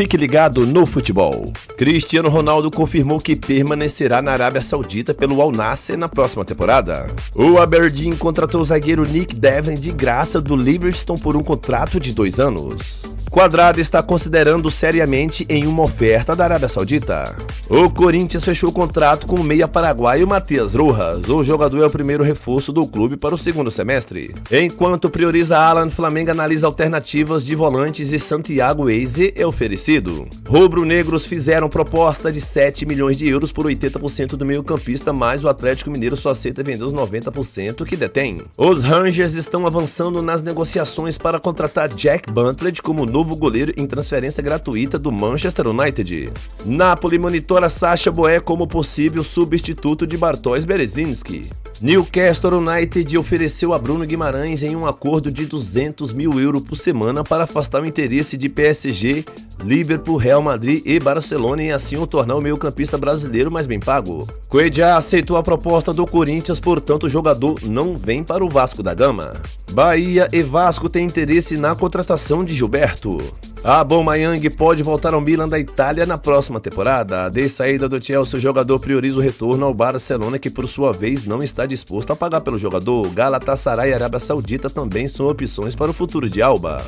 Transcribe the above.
Fique ligado no futebol. Cristiano Ronaldo confirmou que permanecerá na Arábia Saudita pelo Al Nassr na próxima temporada. O Aberdeen contratou o zagueiro Nick Devlin de graça do Livingston por um contrato de dois anos. Quadrado está considerando seriamente em uma oferta da Arábia Saudita. O Corinthians fechou o contrato com o meia paraguaio Matias Rojas. O jogador é o primeiro reforço do clube para o segundo semestre. Enquanto prioriza Alan, Flamengo analisa alternativas de volantes e Santiago Eize é oferecido. Rubro-negros fizeram proposta de 7 milhões de euros por 80% do meio-campista, mas o Atlético Mineiro só aceita vender os 90% que detém. Os Rangers estão avançando nas negociações para contratar Jack Butler como novo novo goleiro em transferência gratuita do Manchester United. Napoli monitora Sacha Boé como possível substituto de Bartosz Berezinski. Newcastle United ofereceu a Bruno Guimarães em um acordo de 200 mil euros por semana para afastar o interesse de PSG, Liverpool, Real Madrid e Barcelona e assim o tornar o meio-campista brasileiro mais bem pago. Coedja aceitou a proposta do Corinthians, portanto o jogador não vem para o Vasco da Gama. Bahia e Vasco têm interesse na contratação de Gilberto. A Mayang pode voltar ao Milan da Itália na próxima temporada. De saída do Chelsea, o jogador prioriza o retorno ao Barcelona, que por sua vez não está disposto a pagar pelo jogador. Galatasaray e Arábia Saudita também são opções para o futuro de Alba.